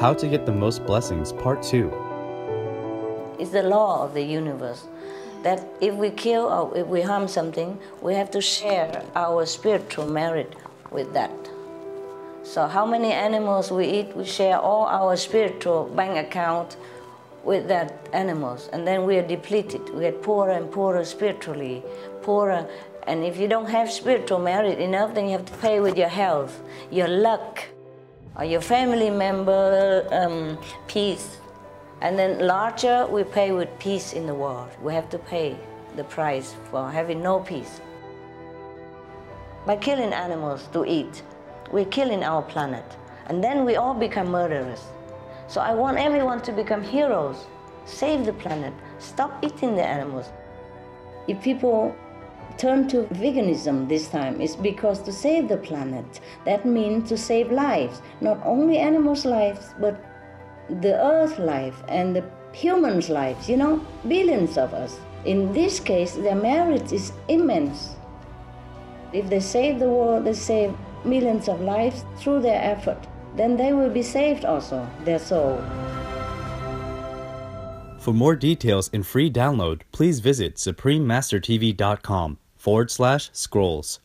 How to Get the Most Blessings, Part 2. It's the law of the universe that if we kill or if we harm something, we have to share our spiritual merit with that. So, how many animals we eat, we share all our spiritual bank account with that animals, and then we are depleted. We get poorer and poorer spiritually, poorer. And if you don't have spiritual merit enough, then you have to pay with your health, your luck, or your family member um, peace. And then larger, we pay with peace in the world. We have to pay the price for having no peace. By killing animals to eat, we're killing our planet. And then we all become murderers. So I want everyone to become heroes. Save the planet. Stop eating the animals. If people turn to veganism this time, is because to save the planet. That means to save lives, not only animals' lives, but the earth life and the humans' lives, you know, billions of us. In this case, their merit is immense. If they save the world, they save millions of lives through their effort. Then they will be saved also, their soul. For more details and free download, please visit suprememastertv.com forward slash scrolls.